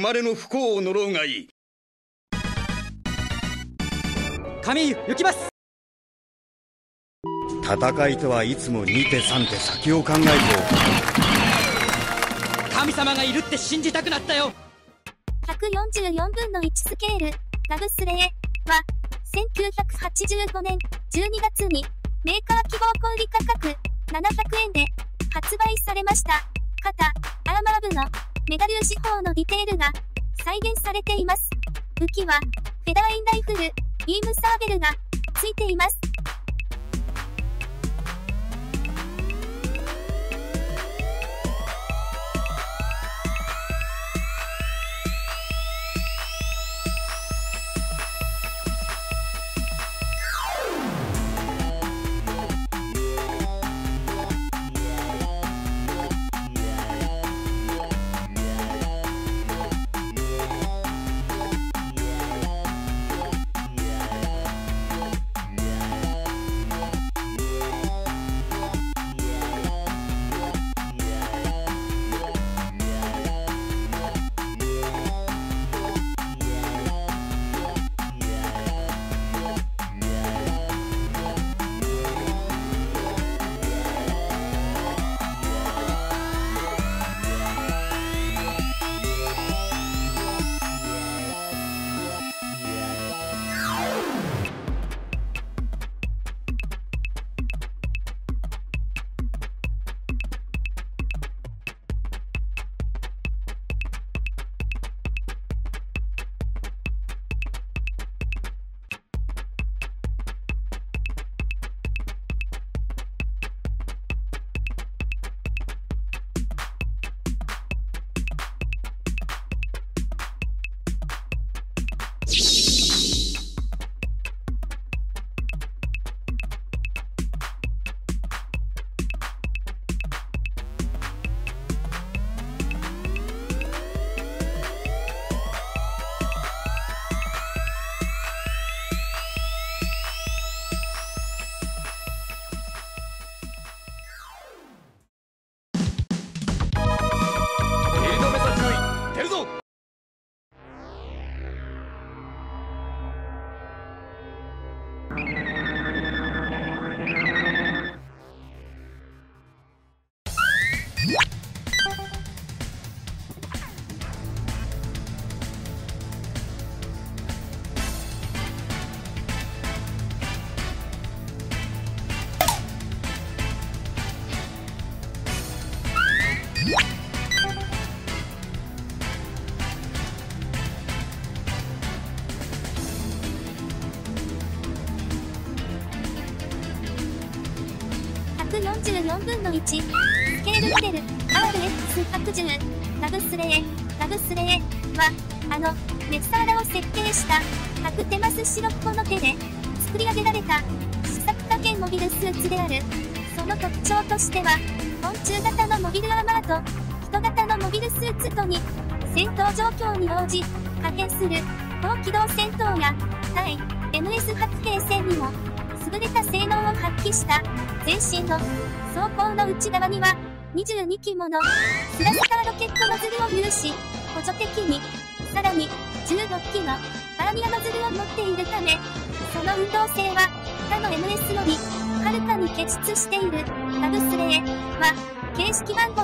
まれの不幸を呪うがいい。神湯行きます。戦いとはいつも2手3手先を考えて神様がいるって信じたくなったよ。144分の1スケール、ラブスレエは、1985年12月にメーカー希望小売価格700円で発売されました。肩、アーマー部のメガ粒子砲のディテールが再現されています。武器は、フェダーインライフル、ビームサーベルがついています。1、スケールモデル RX110 ラブスレエ、ラブスレエは、あの、メツサーラを設計した、アクテマスシロッコの手で作り上げられた試作加減モビルスーツである。その特徴としては、昆虫型のモビルアーマーと、人型のモビルスーツとに、戦闘状況に応じ、可変する高機動戦闘や対 MS 発兵戦にも優れた性能を発揮した全身の装甲の内側には22機ものスラスターロケットノズルを有し補助的にさらに16機のバーニアノズルを持っているためその運動性は他の MS よりはるかに結出している。ラブスレエは形式番号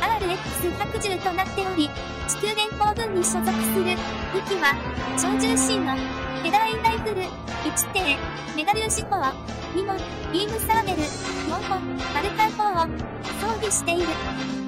RX110 となっており地球連邦軍に所属する武器は長銃身のフェダーインライフル。1挺メガ粒子砲2門ビームサーベル4本。バルカン砲を装備している。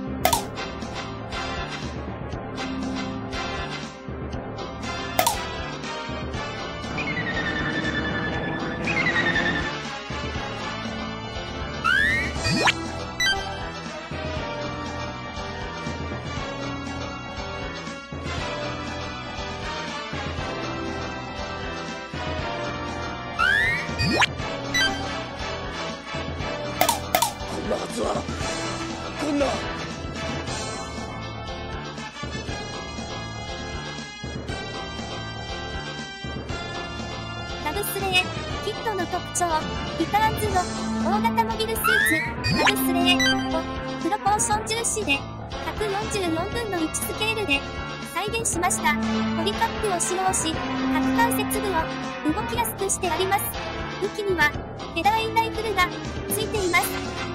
んなはずはこんなラブスレエキットの特徴リターンズの大型モビルスーツラブスレエをプロポーション重視で144分の1スケールで再現しました。ポリカップを使用し、各関節部を動きやすくしてあります。武器には、フェダーインライフルがついています。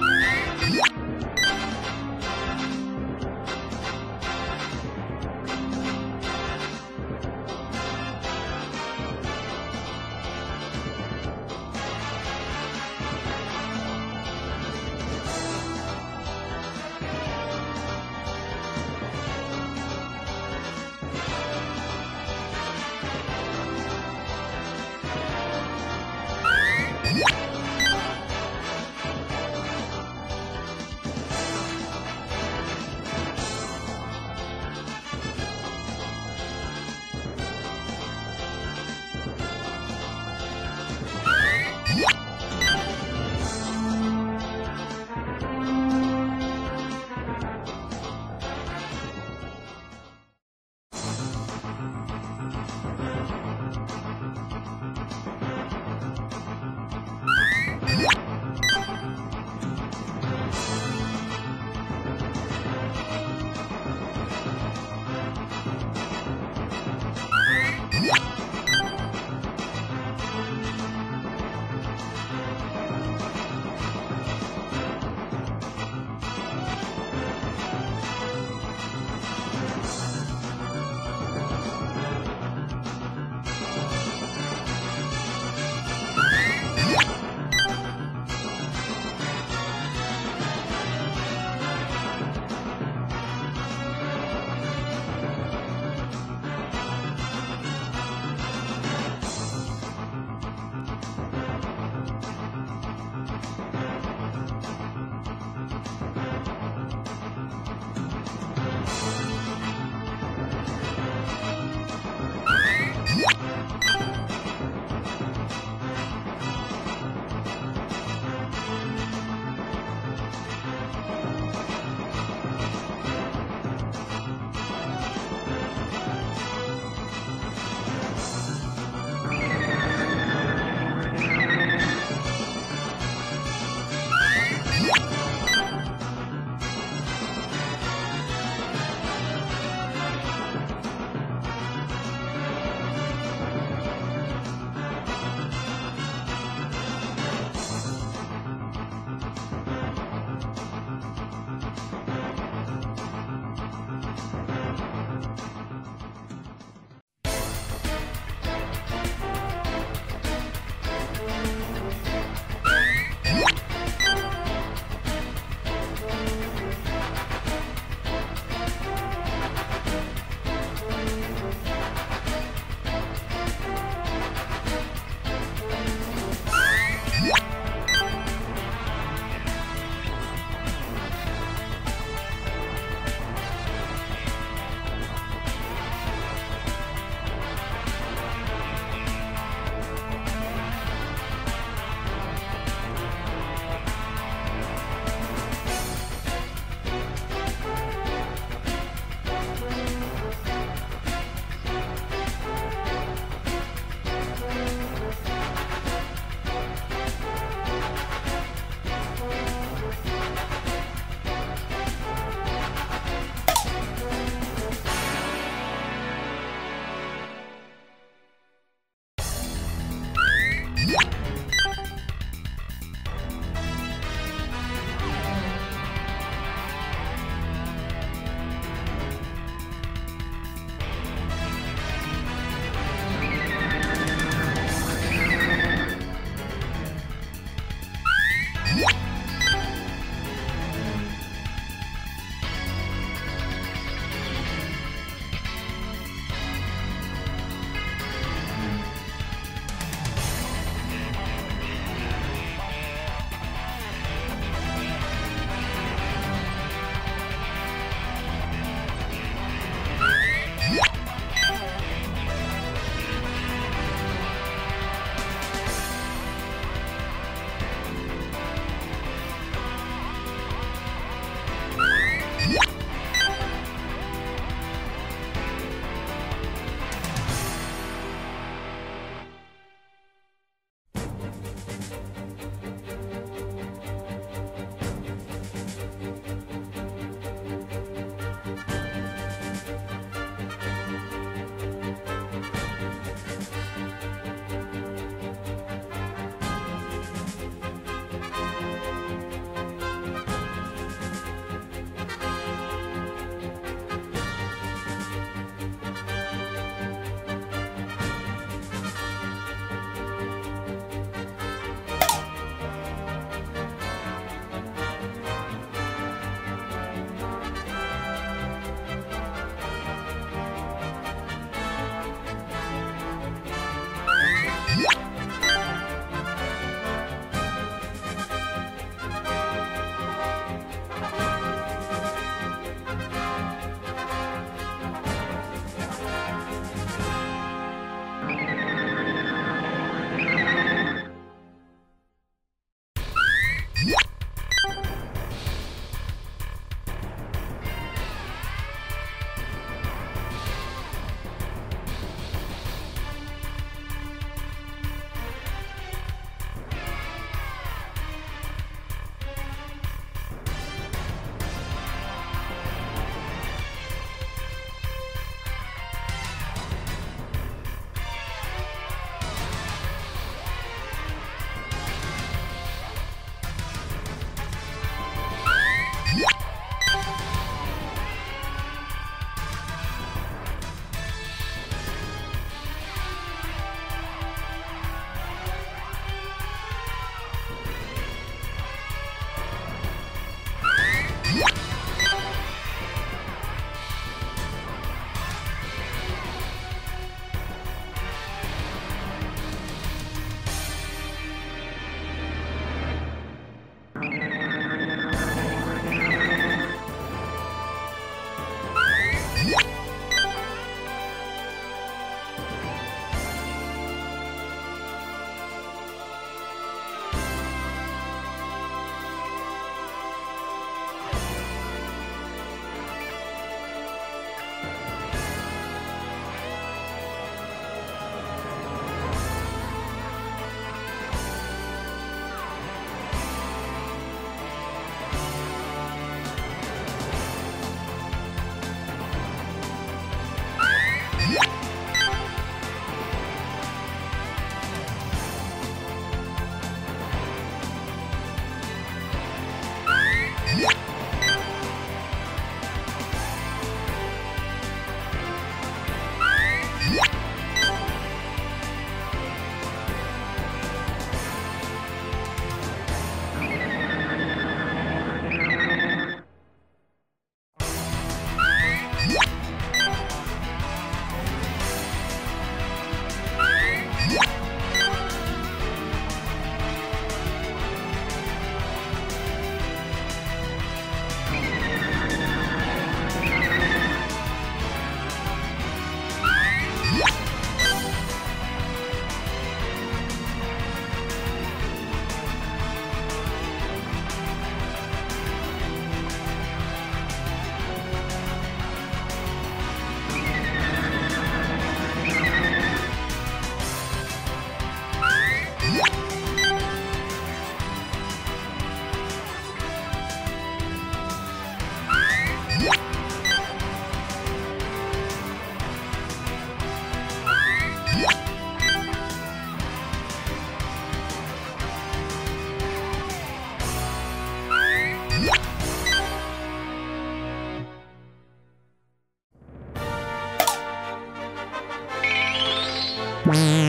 お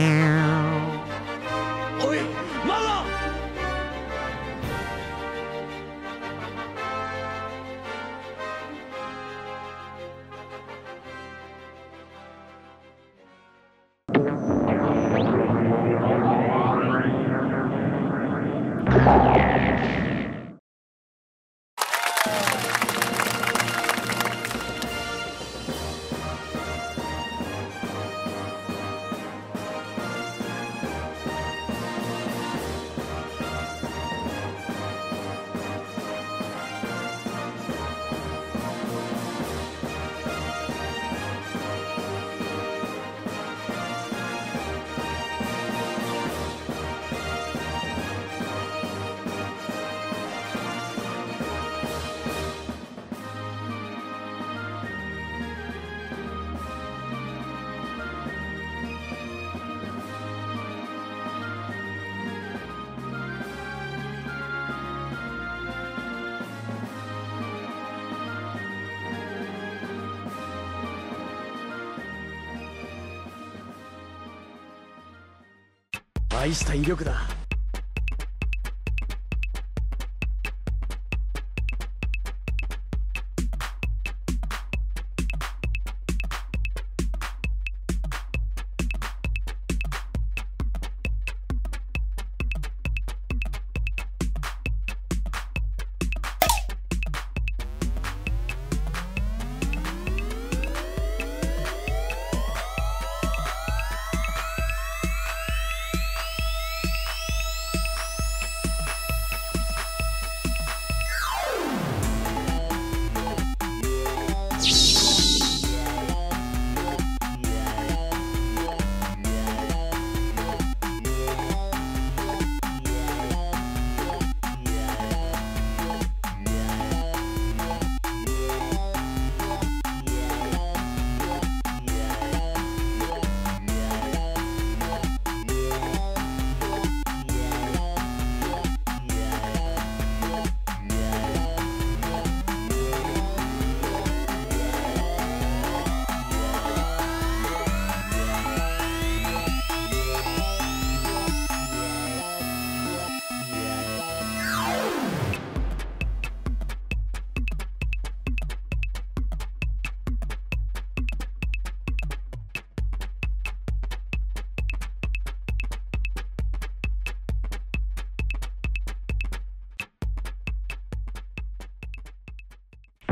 大した威力だ。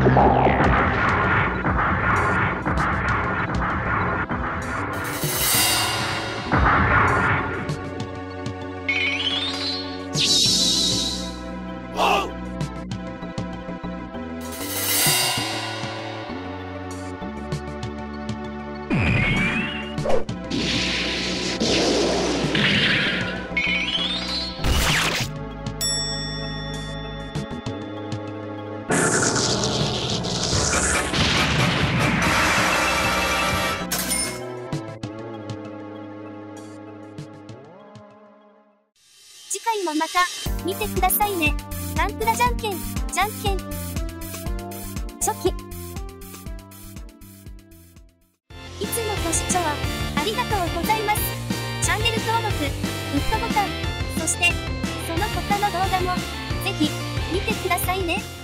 次回もまた、見てくださいね。ガンプラじゃんけん、じゃんけん。初期。いつもご視聴、ありがとうございます。チャンネル登録、グッドボタン、そして、その他の動画も、ぜひ、見てくださいね。